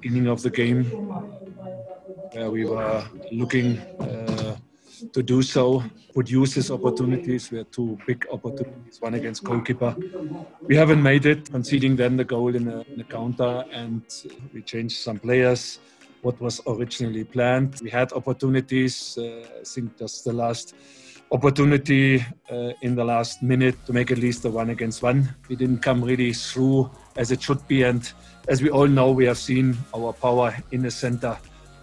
beginning of the game, where we were looking uh, to do so, produce these opportunities. We had two big opportunities, one against goalkeeper. We haven't made it, conceding then the goal in the, in a counter, and we changed some players. What was originally planned. We had opportunities. Uh, I think that's the last opportunity uh, in the last minute to make at least a one against one. We didn't come really through as it should be, and as we all know, we have seen our power in the center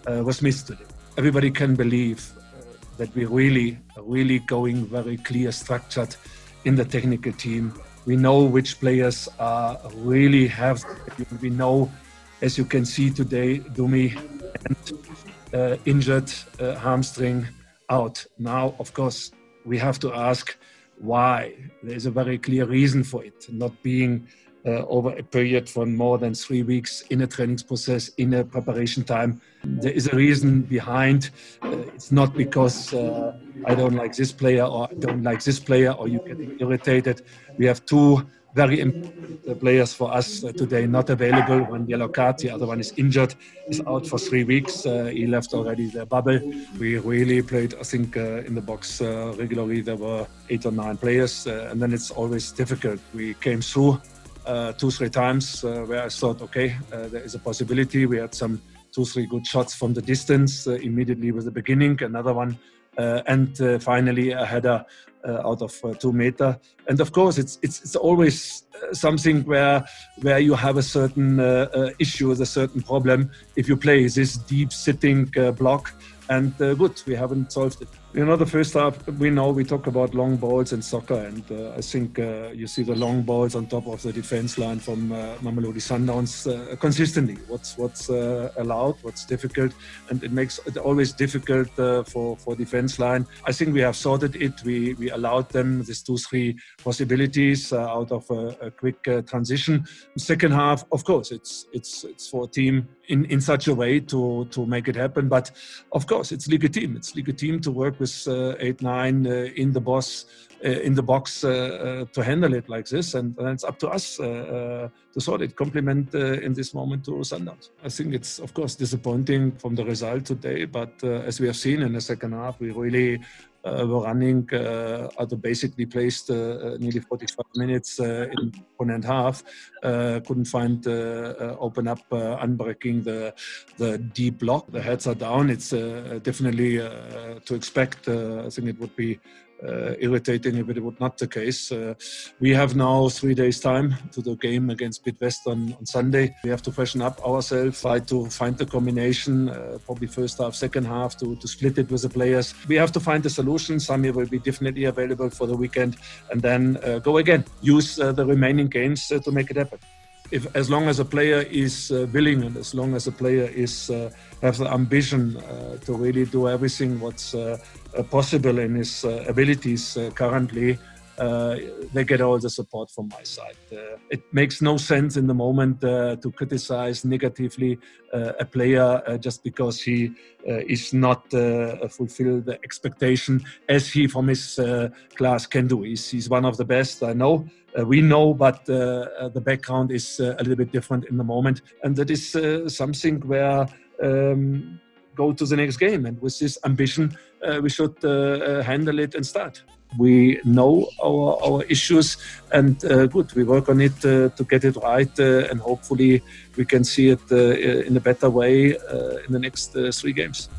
uh, was missed today. Everybody can believe that we really, really going very clear, structured in the technical team. We know which players are really have. We know, as you can see today, Dumi and uh, injured uh, hamstring out. Now, of course, we have to ask why. There is a very clear reason for it, not being uh, over a period for more than three weeks in a training process, in a preparation time. There is a reason behind. Uh, it's not because uh, I don't like this player or I don't like this player or you get irritated. We have two very important players for us uh, today not available. One yellow card, the other one is injured, is out for three weeks. Uh, he left already the bubble. We really played, I think, uh, in the box regularly. There were eight or nine players, and then it's always difficult. We came through uh, two, three times uh, where I thought, okay, uh, there is a possibility. We had some two, three good shots from the distance immediately with the beginning. Another one uh, and uh, finally a header uh, out of two meter. And of course, it's it's, it's always something where where you have a certain issue, a certain problem if you play this deep sitting block. And good, we haven't solved it you know, the first half, we know we talk about long balls and soccer, and uh, I think uh, you see the long balls on top of the defense line from uh, Mamelodi Sundowns uh, consistently. What's what's uh, allowed, what's difficult, and it makes it always difficult uh, for for defense line. I think we have sorted it. We we allowed them these two three possibilities out of a, a quick transition. Second half, of course, it's it's it's for a team in in such a way to to make it happen. But of course, it's league team. It's league team to work with uh, eight nine uh, in the boss uh, in the box to handle it like this, and, and it's up to us to sort it. Compliment in this moment to Sundowns. I think it's of course disappointing from the result today, but as we have seen in the second half, we really Uh, were running uh, basically placed uh, uh, nearly 45 minutes uh, in one and a half. couldn't find open up unbreaking the the deep block. The heads are down. It's definitely to expect. I think it would be uh, irritating if it would not the case. Uh, we have now three days time to the game against Bidvest on, on Sunday. We have to freshen up ourselves, try to find the combination, uh, probably first half, second half, to, to split it with the players. We have to find the solution. Samir will be definitely available for the weekend and then uh, go again. Use uh, the remaining games uh, to make it happen if as long as a player is willing and as long as a player is has the ambition to really do everything what's possible in his uh, abilities uh, currently uh, they get all the support from my side. Uh, it makes no sense in the moment uh, to criticize negatively uh, a player uh, just because he is not fulfill the expectation as he from his class can do. He's, he's one of the best, I know. we know, but the background is a little bit different in the moment, and that is something where. Um, go to the next game. And with this ambition, uh, we should uh, uh, handle it and start we know our, our issues and uh, good we work on it uh, to get it right and hopefully we can see it in a better way in the next three games